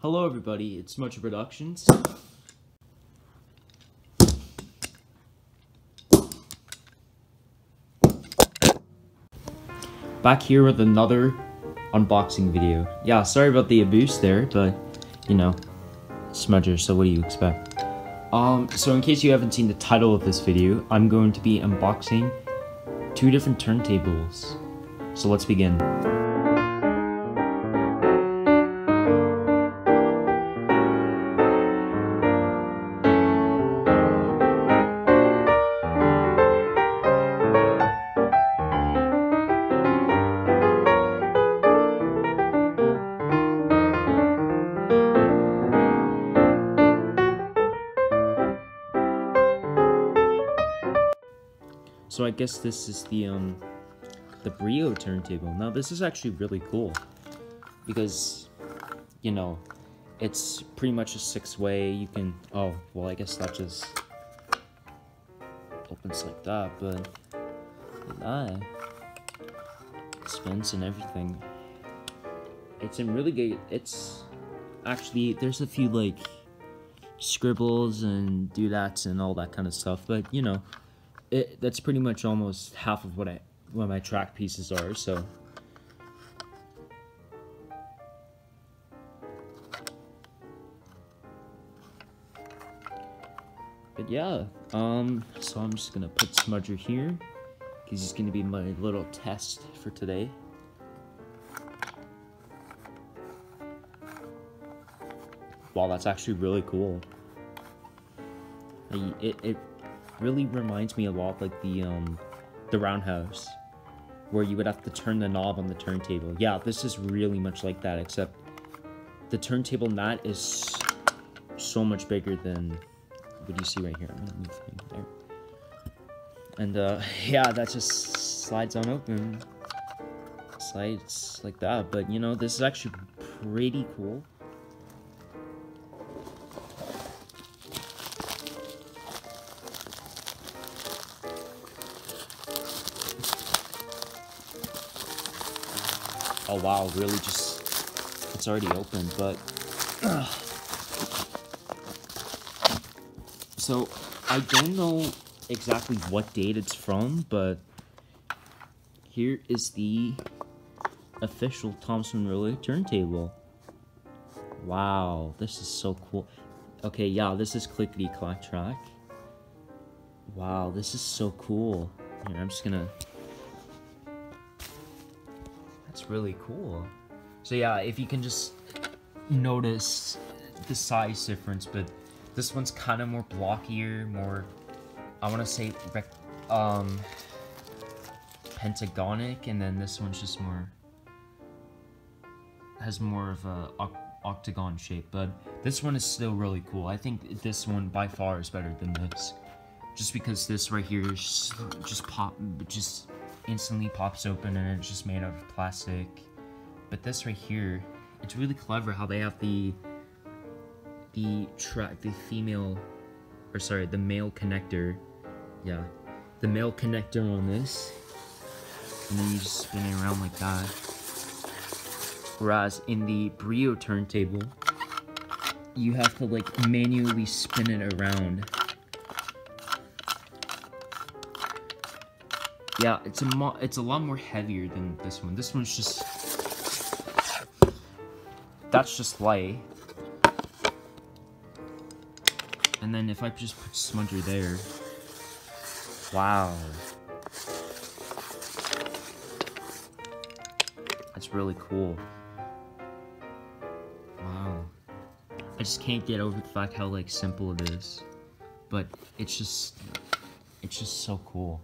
Hello everybody, it's Smudger Productions. Back here with another unboxing video. Yeah, sorry about the abuse there, but, you know, Smudger, so what do you expect? Um, so in case you haven't seen the title of this video, I'm going to be unboxing two different turntables. So let's begin. So I guess this is the um the Brio turntable. Now this is actually really cool because you know it's pretty much a six way. You can oh well I guess that just opens like that, but that spins and everything. It's in really good. It's actually there's a few like scribbles and doodads and all that kind of stuff, but you know it that's pretty much almost half of what I what my track pieces are. So. But yeah, um, so I'm just gonna put Smudger here, because he's gonna be my little test for today. Wow, that's actually really cool. It, it really reminds me a lot like the um the roundhouse where you would have to turn the knob on the turntable. Yeah this is really much like that except the turntable mat is so much bigger than what you see right here. And uh yeah that just slides on open. Slides like that but you know this is actually pretty cool Oh wow, really just, it's already open, but, so, I don't know exactly what date it's from, but here is the official Thomas Railway turntable. Wow, this is so cool. Okay, yeah, this is Clickety Clack Track. Wow, this is so cool. Here, I'm just gonna that's really cool. So yeah, if you can just notice the size difference, but this one's kind of more blockier, more, I want to say, um, pentagonic, and then this one's just more, has more of a octagon shape, but this one is still really cool. I think this one by far is better than this. Just because this right here is just pop, just instantly pops open and it's just made out of plastic. But this right here, it's really clever how they have the the track the female or sorry, the male connector. Yeah. The male connector on this. And then you just spin it around like that. Whereas in the Brio turntable, you have to like manually spin it around Yeah, it's a it's a lot more heavier than this one. This one's just that's just light. And then if I just put Smudger there, wow. That's really cool. Wow. I just can't get over the fact how like simple it is. But it's just, it's just so cool.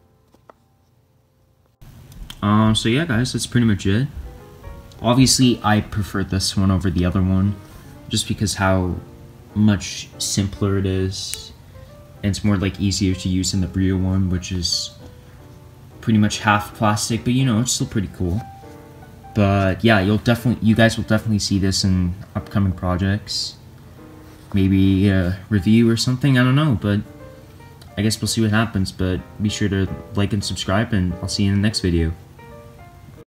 Um, so yeah, guys, that's pretty much it. Obviously, I prefer this one over the other one, just because how much simpler it is. And it's more like easier to use than the Brio one, which is pretty much half plastic, but you know, it's still pretty cool. But yeah, you'll definitely, you guys will definitely see this in upcoming projects. Maybe a review or something, I don't know, but I guess we'll see what happens. But be sure to like and subscribe, and I'll see you in the next video.